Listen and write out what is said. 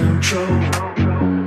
control.